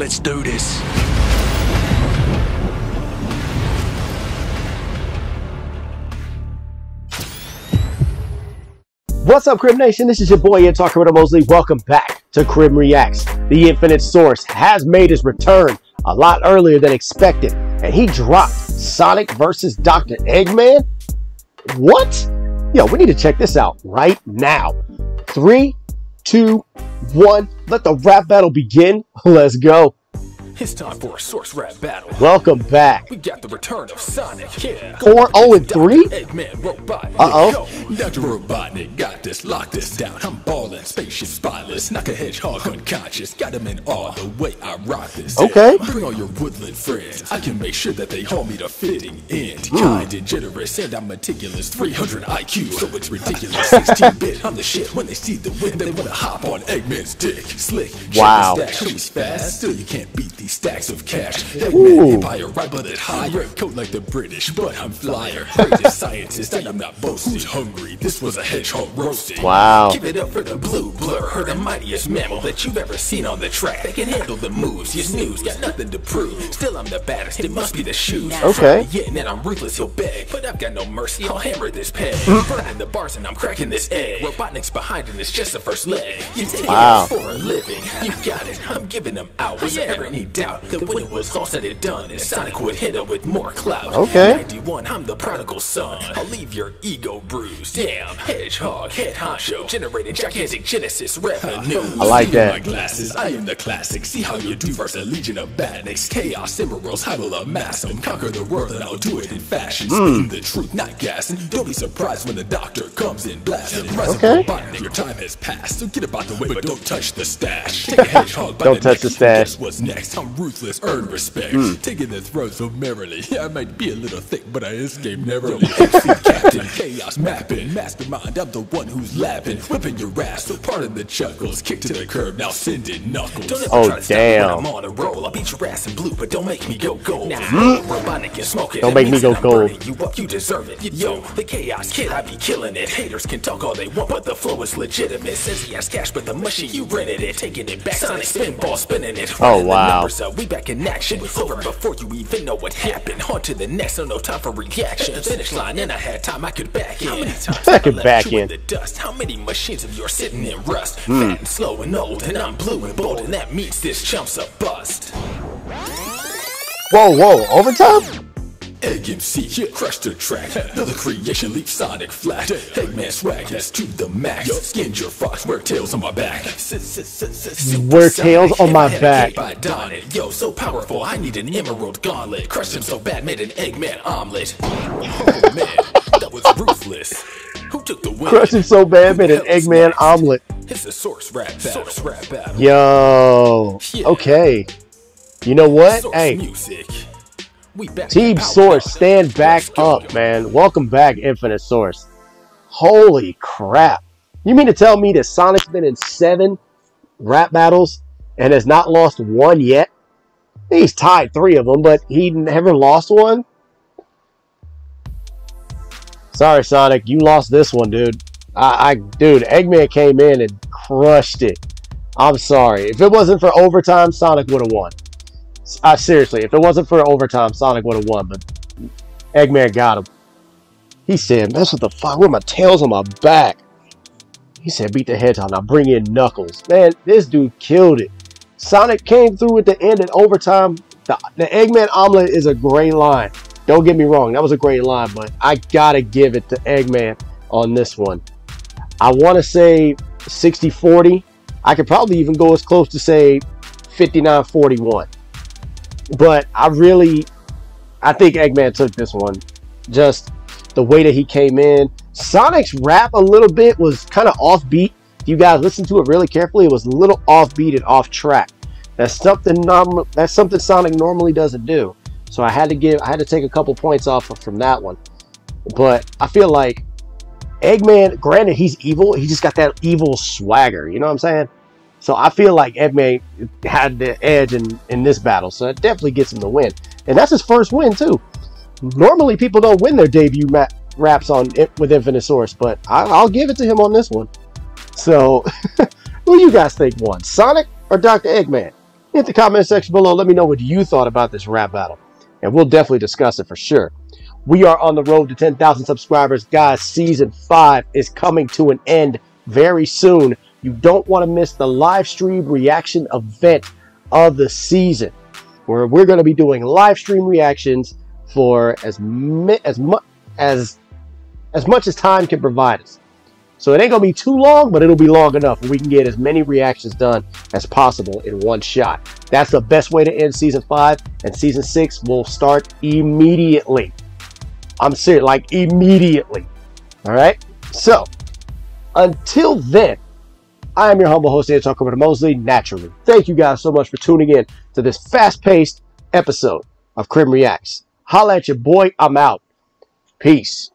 Let's do this. What's up, KrimNation? This is your boy, Ian Talker Mosley. Welcome back to Krim Reacts. The Infinite Source has made his return a lot earlier than expected, and he dropped Sonic versus Dr. Eggman. What? Yo, we need to check this out right now. Three, two, one. Let the rap battle begin. Let's go. It's time for a source rap battle. Welcome back. We got the return of Sonic. Yeah. 4 0 and 3? Eggman Robot. Uh-oh. Dr. Robotnik got this, lock this down. I'm ballin', spaceship spotless. Knock a hedgehog unconscious. Got him in all the way I rock this. Okay. Bring all your woodland friends. I can make sure that they hold me to fitting end. Kind and generous, and I'm meticulous. 300 IQ, so it's ridiculous. 16 bit, I'm the shit. When they see the win, they wanna hop on Eggman's dick. Slick. Wow. stack, fast. Still, you can't beat these stacks of cash. Ooh. Eggman Empire, right, but it higher. Coat like the British, but I'm flyer. Greatest scientist, and I'm not boasting. Hungry? This was a hedgehog roasting. Wow. Give it up for the blue blur, or the mightiest mammal that you've ever seen on the track. They can handle the moves, you snooze, got nothing to prove. Still, I'm the baddest, it must be the shoes. Okay. Yeah, and then I'm ruthless, he'll beg. But I've got no mercy, I'll hammer this peg. Burning the bars, and I'm cracking this egg. Robotnik's behind, and it's just the first leg. You take Wow. it for a living. You got it, I'm giving them out. Was there ever any doubt that when it was all said and done, and Sonic would hit him with more clout? Okay. 91, I'm the prodigal son. I'll leave your ego bruised. Damn, hedgehog, head honcho, generating gigantic genesis revenue. I like that. My glasses, I am the classic. See how you do versus a legion of badniks. Chaos emeralds, I will amass them. Conquer the world and I'll do it in fashion. Hmm. Speaking the truth, not gassing. Don't be surprised when the doctor comes in blasting. Okay. your time has passed. So get about the way, but don't touch the stash. Take a hedgehog by Don't the touch neck. the stash. Guess what's next? I'm ruthless, earn respect. Hmm. Taking the throat so merrily. I might be a little thick, but I escape narrowly. MC Captain, chaos mapping, mastermind. I'm the one who's laughing, whipping your ass. So part of the chuckles, kick to the curb. Now send it knuckles. Don't ever Oh, try to stop me damn. when I'm on a roll. I'll beat your ass in blue, but don't make me go gold. Nah, Robotnik can smoke it. Don't make me go I'm gold. You up, you deserve it. Yo, the chaos kid, I be killing it. Haters can talk all they want, but the flow is legitimate. Says he has cash, but the machine you rented it, taking it back. Sonic spinball spinning it. Oh, Running the wow. Numbers up, we back in action. Over before you even know what happened. On to the next, so no time for reaction. Finish line, and I had time I could back in. How many times I have could left back you in. the dust? How many machines of yours sitting in rust? Hmm. Fat and slow and old, and I'm blue and bold, and that means this chump's a bust. Whoa, whoa. Overtime? Egg MC, yeah, crush the track. Another creation, leave Sonic flat. Eggman swag, that's to the max. Yo, skinned your fox, wear tails on my back. Wear tails on my back. By Don it. Yo, so powerful, I need an emerald gauntlet. Crushed him so bad, made an Eggman omelet. Oh man, that was ruthless. Who took the win? Crushed him so bad, made an Eggman omelet. It's a source rap battle. Source rap battle. Yo. Okay. You know what? Source Hey, music. Team Source, stand back up, man. Welcome back, Infinite Source. Holy crap. You mean to tell me that Sonic's been in seven rap battles and has not lost one yet? He's tied three of them, but he never lost one? Sorry, Sonic. You lost this one, dude. I, I dude, Eggman came in and crushed it. I'm sorry. If it wasn't for overtime, Sonic would have won. Uh, seriously, if it wasn't for overtime, Sonic would have won, but Eggman got him. He said, mess with the fuck with my tails on my back. He said, beat the hedgehog. Now bring in Knuckles. Man, this dude killed it. Sonic came through at the end in overtime. The, the Eggman omelet is a great line. Don't get me wrong, that was a great line, but I gotta give it to Eggman on this one. I want to say 60 40. I could probably even go as close to say 59 41. But I really, I think Eggman took this one. Just the way that he came in. Sonic's rap a little bit was kind of offbeat. If you guys listen to it really carefully, it was a little offbeat and off track. That's something normal. That's something Sonic normally doesn't do. So I had to give, I had to take a couple points off from that one. But I feel like Eggman, granted, he's evil. He just got that evil swagger. You know what I'm saying? So I feel like Eggman had the edge in, in this battle. So it definitely gets him the win. And that's his first win, too. Mm-hmm. Normally, people don't win their debut ma- raps on it with Infinite Source, but I, I'll give it to him on this one. So, who do you guys think won, Sonic or Dr. Eggman? Hit the comment section below. Let me know what you thought about this rap battle. And we'll definitely discuss it for sure. We are on the road to 10,000 subscribers. Guys, season 5 is coming to an end very soon. You don't want to miss the live stream reaction event of the season where we're going to be doing live stream reactions for as as much as as much as time can provide us. So it ain't gonna be too long, but it'll be long enough where we can get as many reactions done as possible in one shot. That's the best way to end season five, and season six will start immediately. I'm serious, like immediately. All right. So until then, I am your humble host, Anton Carter Mosley, naturally. Thank you guys so much for tuning in to this fast-paced episode of Krim Reacts. Holla at your boy. I'm out. Peace.